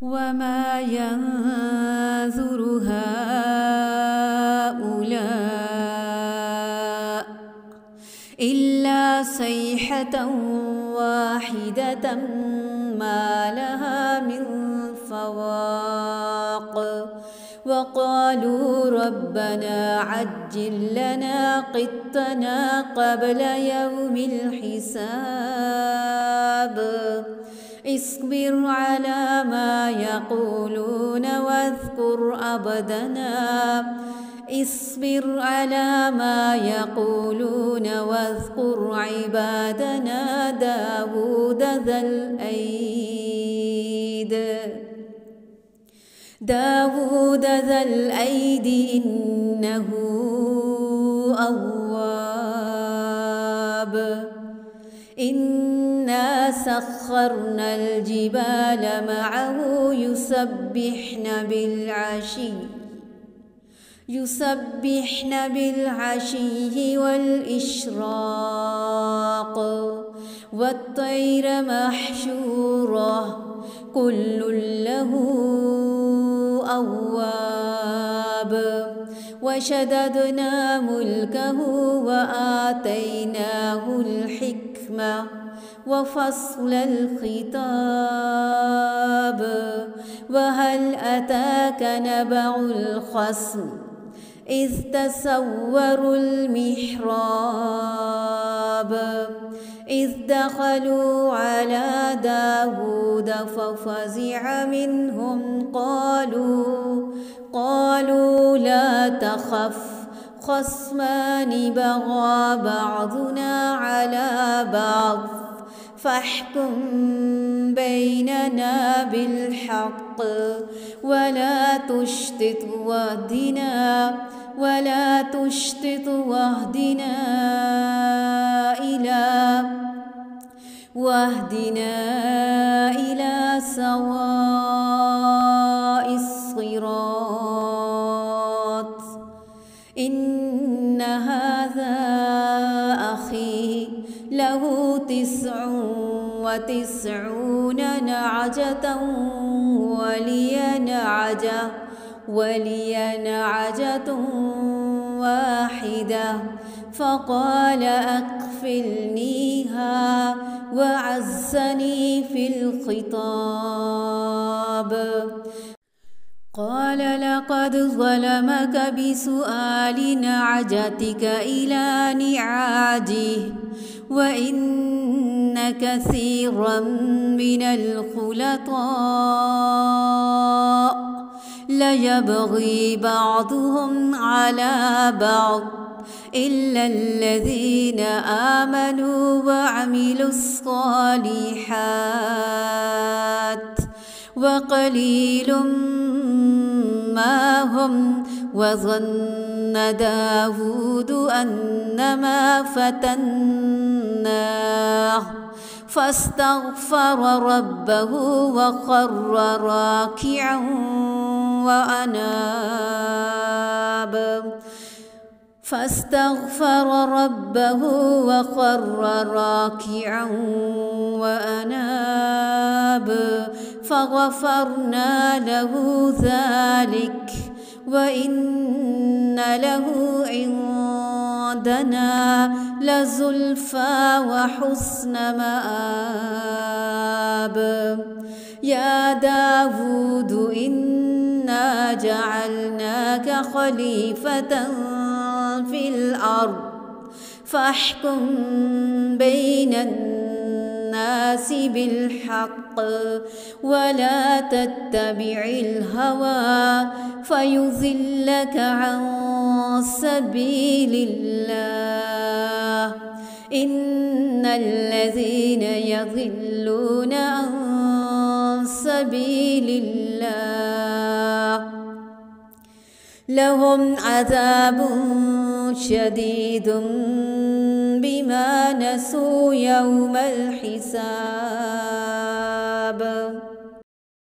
وما ينظر هؤلاء إلا صيحة واحدة ما لها من فواق وقالوا ربنا عجل لنا قطنا قبل يوم الحساب اصبر على ما يقولون واذكر أبدنا. اصبر على ما يقولون واذكر عبادنا داود ذا الأيد. داود ذا الأيد إنه أواب. سخرنا الجبال معه يسبحن بالعشي يسبحن بالعشي والإشراق. والطير محشورة كل له أواب. وشددنا ملكه وآتيناه الحكمة. وفصل الخطاب. وهل أتاك نبع الخصم؟ إذ تسوروا المحراب. إذ دخلوا على داود ففزع منهم. قالوا قالوا لا تخف. خصمان بغى بعضنا على بعض. فاحكم بيننا بالحق ولا تشتت واهدنا ولا تشتت واهدنا إلى واهدنا إلى سواء الصراط. إن هذا أخي له تسع وتسعون نعجة ولي نعجة ولي نعجة واحدة. فقال أكفلنيها وعزني في الخطاب. قال لقد ظلمك بسؤال نعجتك إلى نعاجه. وإن كثيرا من الخلطاء ليبغي بعضهم على بعض إلا الذين آمنوا وعملوا الصالحات وقليل ما هم وظن داود أنما فتناه فاستغفر ربه وخر راكعا وأناب. فاستغفر ربه وخر راكعا وأناب. فغفرنا له ذلك. وإن له عندنا لزلفى وحسن مآب. يا داود إنا جعلناك خليفة في الأرض. فاحكم بين الناس بالحق ولا تتبع الهوى فيضلك عن سبيل الله. إن الذين يضلون عن سبيل الله لهم عذاب شديد بما نسوا يوم الحساب.